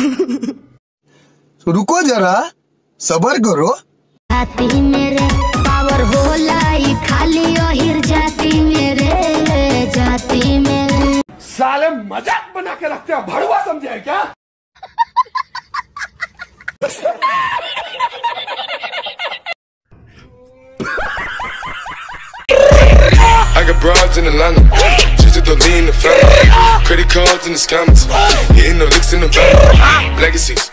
रुको जरा सबर करो। छाती में रे पावर खाली ओहिर जाती में रे जाती में रे साले मज़ाक बना के रखते हैं भड़वा समझे क्या? I got broads in Atlanta. Just to lean the family. Credit cards in the scammers. Hitting the licks in the van. Legacies.